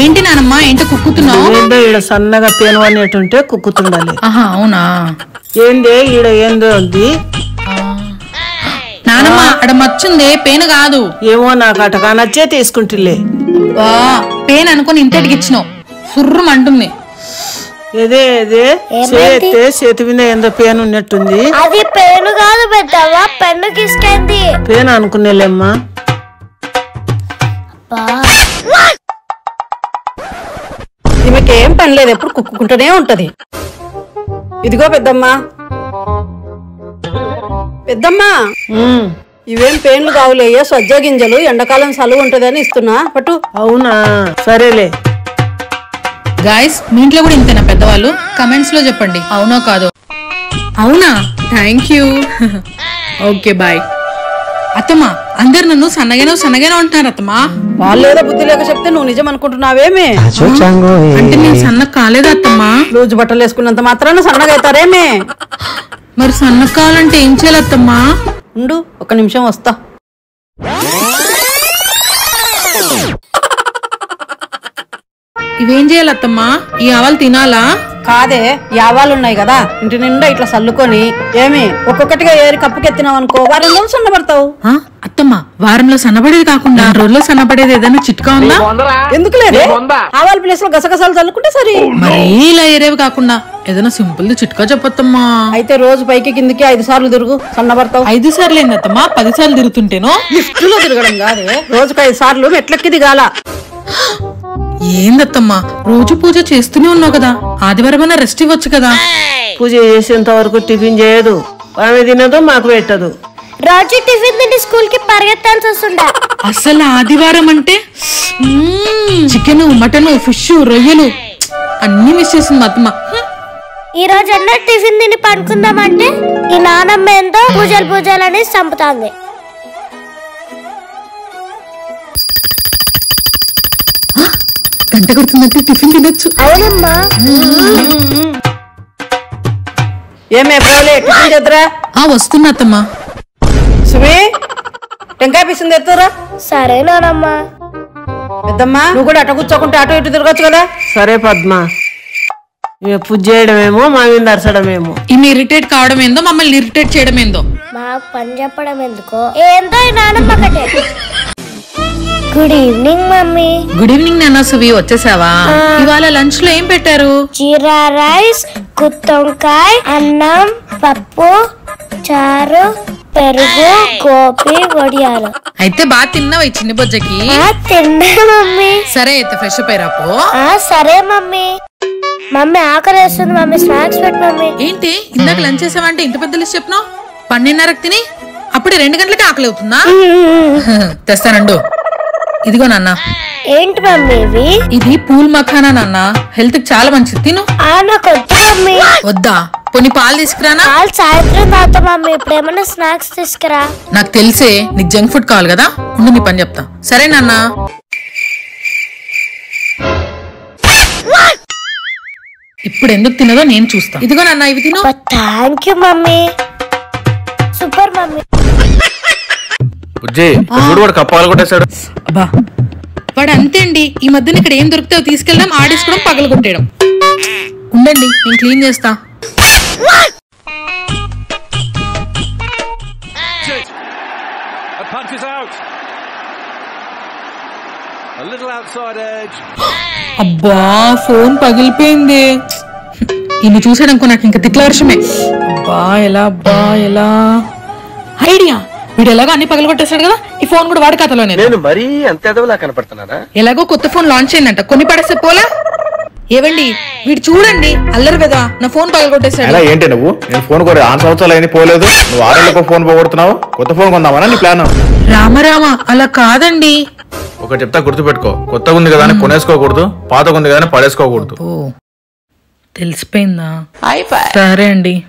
ఏంటి నానమ్మ? ఏంటో కుక్కుతున్నావు? ఏందో ఈడ సన్నగా పేను అనేటుంటే కుక్కుతుండాలి. ఆహా అవునా? ఏందే ఈడ ఏందో ఉంది నానమ్మ అక్కడ మచ్చుందే పేను కాదు. ఏమో నాకు అటగా నచ్చే తీసుకుంటులే. పేను అనుకుని ఇంతటికి ఇచ్చినావు. సుర్రం అంటుంది. ఏదే ఏదే? చేస్తే చేతి మీద ఏందో పేను ఉన్నట్టుంది. అది పేను కాదు పెద్దవా పెన్ను కిసుకంది? పేను అనుకునేలేమ్మా. ఈమెకి ఏం పని లేదు ఎప్పుడు కుక్కుంటూనే ఉంటది. ఇదిగో పెద్దమ్మా. పెద్దమ్మా. ఇవేం పేన్లు కావులేయో సజ్జ గింజలు ఎండాకాలం సలువు ఉంటదని ఇస్తున్నా. పట్టు. అవునా? సరేలే. గాయస్ మీ ఇంట్లో కూడా ఇంతేనా పెద్దవాళ్ళు? కమెంట్స్లో చెప్పండి. అవునో కాదో? అవునా? థ్యాంక్ యూ ఓకే బాయ్ అత్తమ్మా అందరు నన్ను సన్నగానే సన్నగానే ఉంటున్నారు అత్తమ్మా. వాళ్ళేదో బుద్ధి లేక చెప్తే నువ్వు నిజం అనుకుంటున్నావేమే అంటే నేను సన్న కాలేదు అత్తమ్మా? లూజు బట్టలు వేసుకున్నంత మాత్రాన సన్నగా అవుతారేమే మరి సన్న కావాలంటే ఏం చేయాలి అత్తమ్మా? ఉండు ఒక నిమిషం వస్తా. ఇవేం చేయాలి అత్తమ్మా? ఈ ఆవాలు తినాలా? కాదే యావాలు ఉన్నాయి కదా. ఇంటి నిండా ఇట్లా సల్లుకొని ఏమి ఒక్కొక్కటిగా ఏరి కప్పుకెత్తినావు అనుకో వారం రోజులు సన్నబడతావు. ఆ, అత్తమ్మా వారంలో సన్నబడేది కాకుండా రోజులో సన్నబడేది ఏదైనా చిట్కా ఉందా? ఎందుకు లేదే? ఆవాల ప్లేస్లో గసగసాలు చల్లుకుంటే సరి. మరీ ఇలా ఏరేవి కాకుండా ఏదైనా సింపుల్ చిట్కా చెప్పత్తమ్మా. అయితే రోజు పైకి కిందికి ఐదు సార్లు తిరుగు సన్నబడతావు. ఐదు సార్లు ఏందత్తమ్మా పది సార్లు తిరుగుతుంటేనో? లిఫ్ట్లో తిరగడం కాదే. రోజుకు ఐదు సార్లు మెట్లెక్కి దిగాల. ఏందత్తమ్మా? రోజు పూజ చేస్తూనే ఉన్నావు కదా. ఆదివారం రెస్ట్ ఇవ్వచ్చు కదా. పూజ చేసేంత వరకు టిఫిన్ చేయదు. ఆమె తినదు మాకు పెట్టదు. రోజు టిఫిన్ తిండి స్కూల్కి పరిగెత్తాల్సి వస్తుండే. అసలు ఆదివారం అంటే? చికెన్ మటన్ ఫిష్ రొయ్యలు. అన్ని మిస్ చేసింది అత్తమ్మ. ఈ రోజు అన్న టిఫిన్ తిని పడుకుందామంటే ఈ నానమ్మ ఏందో పూజలు పూజలు అని చంపుతాంది. గంట కొడుతుందంటే టిఫిన్ తినొచ్చు. అవునమ్మా. ఏమే పోలే టిఫిన్ చేద్దరా. ఆ వస్తున్నా అత్తమ్మా. సుమి టెంకాయ పిసింది ఎత్తురా. సరే నానమ్మా. పెద్దమ్మా నువ్వు కూడా అటు కూర్చోకుంటే అటు ఇటు తిరగచ్చు కదా. సరే పద్మ. పూజ చేయడమేమో మా మీద అరచడమేమో. ఈమె ఇరిటేట్ కావడం ఏందో మమ్మల్ని ఇరిటేట్ చేయడం ఏందో. మాకు పని చెప్పడం ఎందుకో? ఏందో నానమ్మ good evening mummy good evening నాన్న సువి వచ్చేసావా? ఇవాళ లంచ్లో ఏం పెట్టారు? జీరా రైస్ గుత్తొంకాయ అన్నం పప్పు చారు పెరుగు గోపి వడియాలు. అయితే బాగా తిన్నావు ఈ చిన్ని బొజ్జకి? ఆ, తిన్నా మమ్మీ. సరే అయితే ఫ్రెష్ అప్ అయ్యారా పో ఆ సరే మమ్మీ. మమ్మీ ఆకలి వేస్తుంది మమ్మీ. స్నాక్స్ పెట్టు మమ్మీ. ఏంటి? ఇందాక లంచ్ చేసావంటే ఇంత పెద్ద లిస్ట్ చెప్పినావు? పన్నెండున్నరకు తిని అప్పుడే రెండు గంటలకి ఆకలి అవుతుందా? తెస్తానండు. ఇదిగో నాన్న. ఏంటి మమ్మీ ఇవి? ఇది పూల్ మఖానా నాన్న. హెల్త్కి చాలా మంచిది. తిను. ఆ నాకు వద్దు మమ్మీ. వద్దా? కొన్ని పాలు తీసుకురానా? వాళ్ళు సాయంత్రం తాత మమ్మీ. ఇప్పుడు ఏమైనా స్నాక్స్ తీసుకురా. నాకు తెలిసే నీకు జంక్ ఫుడ్ కావాలి కదా? ఉండు నీ పని చెప్తా. సరే నాన్న. ఇప్పుడు ఎందుకు తినదో నేను చూస్తా. ఇదిగో నాన్న ఇవి తిను. Thank you mummy. Super mummy. బుజ్జి కప్పాలు కొట్టేశాడు అబ్బా వాడు అంతే అండి ఈ మధ్యన ఇక్కడ ఏం దొరికితే అవి తీసుకెళ్ళడం ఆడేసుకోవడం పగలు కొట్టేయడం ఉండండి నేను క్లీన్ చేస్తా. అబ్బా ఫోన్ పగిలిపోయింది. ఇన్ని చూసాడనుకో నాకు ఇంకా తిట్ల వర్షమే అబ్బా ఎలా అబ్బా ఎలా? ఐడియా. వీడు ఎలాగో అన్ని పగలగొట్టేశాడు కదా. ఫోన్ కూడా వాడి ఖాతాలోనే నేను మరీ అంత ఎదవలా కనపడుతున్నానా? ఎలాగో కొత్త ఫోన్ లాంచ్ అయిందంట. కొన్ని పడేస్తే పోలా? ఏవండి? వీడు చూడండి. అల్లరి కదా నా ఫోన్ పగలగొట్టేశాడు. ఎలా ఏంటి నువ్వు? నేను ఫోన్ కొరి ఆరు సంవత్సరాలు అయినా పోలేదు. నువ్వు ఆరేళ్ళకు ఫోన్ పోగొడుతున్నావు? కొత్త ఫోన్ కొందామనా నీ ప్లాన్ రామరామ అలా కాదండి. ఒకటి చెప్తా గుర్తుపెట్టుకో. కొత్తగా ఉంది కదా అని కొనేసుకోకూడదు. పాతగా ఉంది కదా అని పడేసుకోకూడదు. ఓ. తెలిసిపోయిందా? సరే అండి.